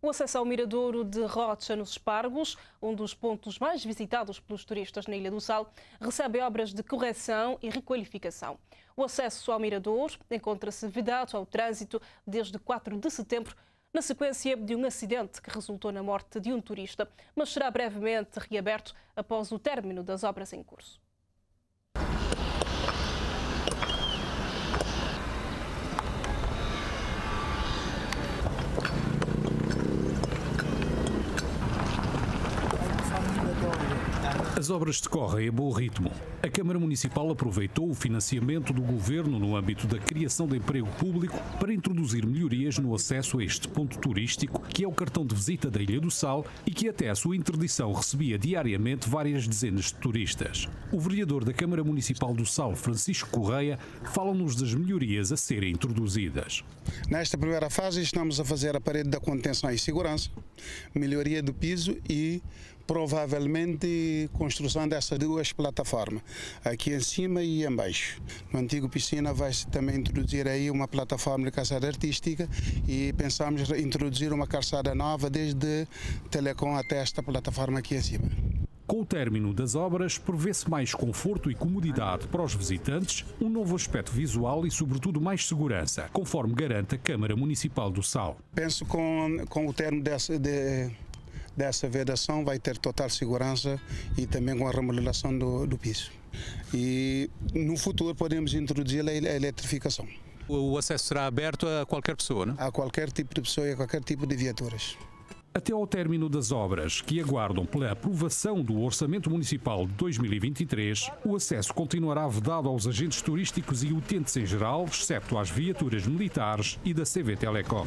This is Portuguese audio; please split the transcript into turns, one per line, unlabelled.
O acesso ao Miradouro de Rocha nos Espargos, um dos pontos mais visitados pelos turistas na Ilha do Sal, recebe obras de correção e requalificação. O acesso ao Miradouro encontra-se vedado ao trânsito desde 4 de setembro, na sequência de um acidente que resultou na morte de um turista, mas será brevemente reaberto após o término das obras em curso.
As obras decorrem a bom ritmo. A Câmara Municipal aproveitou o financiamento do Governo no âmbito da criação de emprego público para introduzir melhorias no acesso a este ponto turístico, que é o cartão de visita da Ilha do Sal e que até a sua interdição recebia diariamente várias dezenas de turistas. O vereador da Câmara Municipal do Sal, Francisco Correia, fala-nos das melhorias a serem introduzidas.
Nesta primeira fase estamos a fazer a parede da contenção e segurança, melhoria do piso e provavelmente construção dessas duas plataformas, aqui em cima e embaixo. No antigo piscina vai-se também introduzir aí uma plataforma de calçada artística e pensamos introduzir uma calçada nova desde Telecom até esta plataforma aqui em cima.
Com o término das obras, prevê-se mais conforto e comodidade para os visitantes, um novo aspecto visual e, sobretudo, mais segurança, conforme garante a Câmara Municipal do Sal.
Penso com, com o termo dessa, de, dessa vedação vai ter total segurança e também com a remodelação do, do piso. E no futuro podemos introduzir a eletrificação.
O acesso será aberto a qualquer pessoa, não?
A qualquer tipo de pessoa e a qualquer tipo de viaturas.
Até ao término das obras, que aguardam pela aprovação do Orçamento Municipal de 2023, o acesso continuará vedado aos agentes turísticos e utentes em geral, exceto às viaturas militares e da CV Telecom.